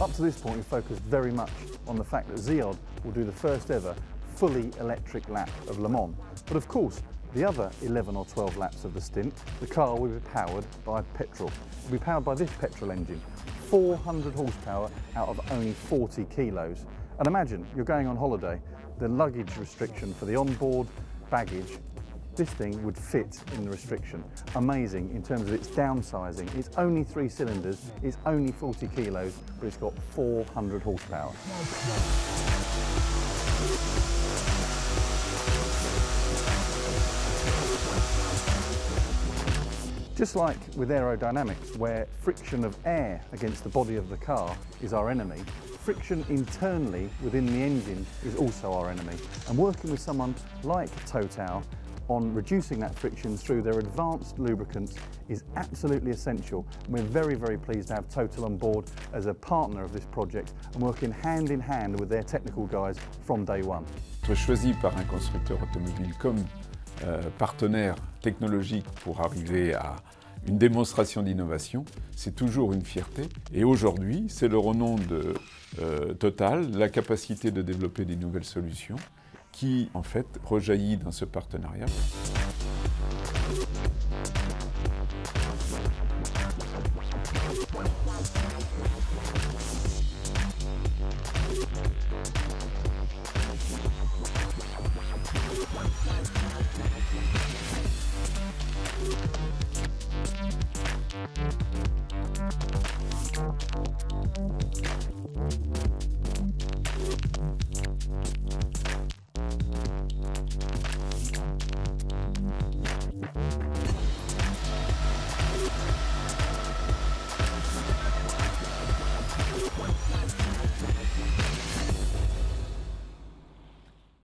Up to this point, we've focused very much on the fact that ZEOD will do the first ever fully electric lap of Le Mans. But of course, the other 11 or 12 laps of the stint, the car will be powered by petrol. It will be powered by this petrol engine, 400 horsepower out of only 40 kilos. And imagine you're going on holiday, the luggage restriction for the onboard baggage this thing would fit in the restriction. Amazing in terms of its downsizing. It's only three cylinders, it's only 40 kilos, but it's got 400 horsepower. Just like with aerodynamics, where friction of air against the body of the car is our enemy, friction internally within the engine is also our enemy. And working with someone like Total on reducing that friction through their advanced lubricants is absolutely essential. And we're very, very pleased to have Total on board as a partner of this project and working hand in hand with their technical guys from day one. Choisi par un constructeur automobile comme euh, partenaire technologique pour arriver à une démonstration d'innovation, c'est toujours une fierté. Et aujourd'hui, c'est le renom de euh, Total, la capacité de développer des nouvelles solutions qui en fait rejaillit dans ce partenariat.